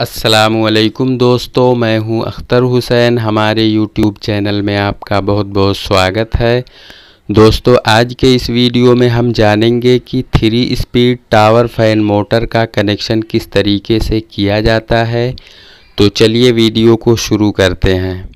असलकुम दोस्तों, मैं हूँ अख्तर हुसैन। हमारे यूट्यूब चैनल में आपका बहुत बहुत स्वागत है। दोस्तों, आज के इस वीडियो में हम जानेंगे कि three speed tower fan motor का कनेक्शन किस तरीके से किया जाता है। तो चलिए वीडियो को शुरू करते हैं।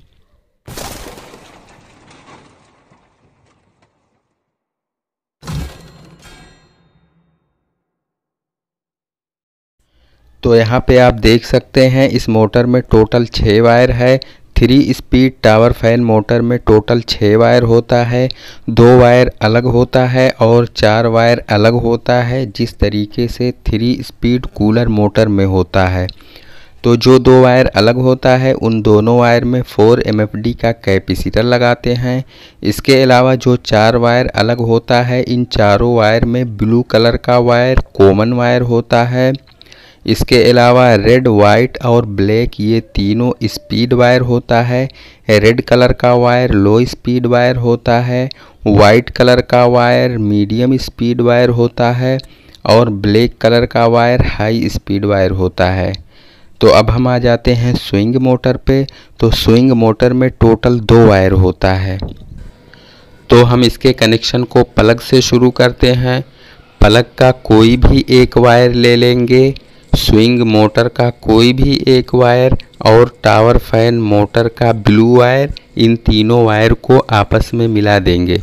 तो यहाँ पे आप देख सकते हैं, इस मोटर में टोटल छः वायर है। Three speed tower fan motor में टोटल छः वायर होता है। दो वायर अलग होता है और चार वायर अलग होता है, जिस तरीके से थ्री स्पीड कूलर मोटर में होता है। तो जो दो वायर अलग होता है, उन दोनों वायर में 4 एम का कैपेसिटर लगाते हैं। इसके अलावा जो चार वायर अलग होता है, इन चारों वायर में ब्लू कलर का वायर, कॉमन वायर होता है। इसके अलावा रेड वाइट और ब्लैक ये तीनों स्पीड वायर होता है। रेड कलर का वायर लो स्पीड वायर होता है वाइट कलर का वायर मीडियम स्पीड वायर होता है और ब्लैक कलर का वायर हाई स्पीड वायर होता है। तो अब हम आ जाते हैं स्विंग मोटर पे। तो स्विंग मोटर में टोटल दो वायर होता है। तो हम इसके कनेक्शन को प्लग से शुरू करते हैं। प्लग का कोई भी एक वायर ले लेंगे। स्विंग मोटर का कोई भी एक वायर और टावर फ़ैन मोटर का ब्लू वायर, इन तीनों वायर को आपस में मिला देंगे।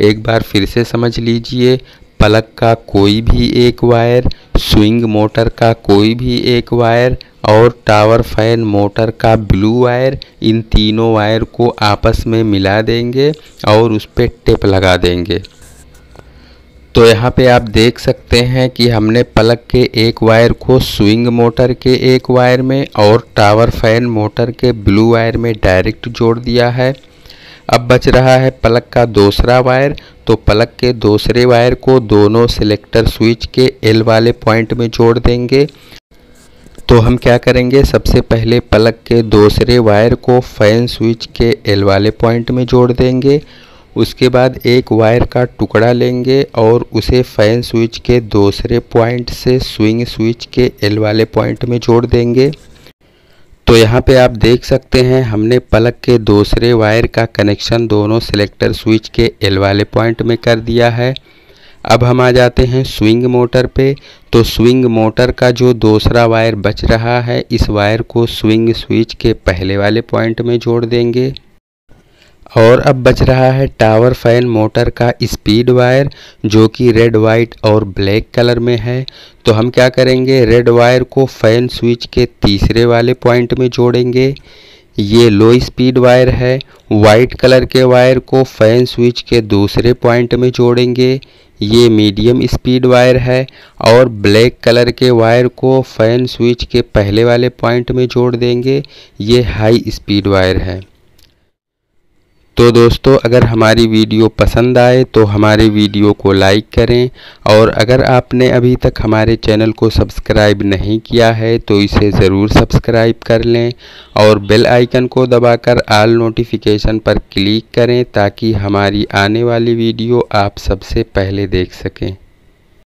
एक बार फिर से समझ लीजिए, प्लग का कोई भी एक वायर, स्विंग मोटर का कोई भी एक वायर और टावर फ़ैन मोटर का ब्लू वायर, इन तीनों वायर को आपस में मिला देंगे और उस पर टेप लगा देंगे। तो यहाँ पे आप देख सकते हैं कि हमने प्लग के एक वायर को स्विंग मोटर के एक वायर में और टावर फ़ैन मोटर के ब्लू वायर में डायरेक्ट जोड़ दिया है। अब बच रहा है प्लग का दूसरा वायर तो प्लग के दूसरे वायर को दोनों सिलेक्टर स्विच के एल वाले पॉइंट में जोड़ देंगे। तो हम क्या करेंगे? सबसे पहले प्लग के दूसरे वायर को फ़ैन स्विच के एल वाले पॉइंट में जोड़ देंगे उसके बाद एक वायर का टुकड़ा लेंगे और उसे फ़ैन स्विच के दूसरे पॉइंट से स्विंग स्विच के एल वाले पॉइंट में जोड़ देंगे। तो यहाँ पे आप देख सकते हैं, हमने प्लग के दूसरे वायर का कनेक्शन दोनों सिलेक्टर स्विच के एल वाले पॉइंट में कर दिया है। अब हम आ जाते हैं स्विंग मोटर पे। तो स्विंग मोटर का जो दूसरा वायर बच रहा है, इस वायर को स्विंग स्विच के पहले वाले पॉइंट में जोड़ देंगे। और अब बच रहा है टावर फ़ैन मोटर का स्पीड वायर, जो कि रेड वाइट और ब्लैक कलर में है। तो हम क्या करेंगे? रेड वायर को फ़ैन स्विच के तीसरे वाले पॉइंट में जोड़ेंगे। ये लो स्पीड वायर है। वाइट कलर के वायर को फ़ैन स्विच के दूसरे पॉइंट में जोड़ेंगे। ये मीडियम स्पीड वायर है और ब्लैक कलर के वायर को फ़ैन स्विच के पहले वाले पॉइंट में जोड़ देंगे। ये हाई स्पीड वायर है। तो दोस्तों, अगर हमारी वीडियो पसंद आए तो हमारे वीडियो को लाइक करें और अगर आपने अभी तक हमारे चैनल को सब्सक्राइब नहीं किया है तो इसे ज़रूर सब्सक्राइब कर लें और बेल आइकन को दबाकर आल नोटिफिकेशन पर क्लिक करें ताकि हमारी आने वाली वीडियो आप सबसे पहले देख सकें।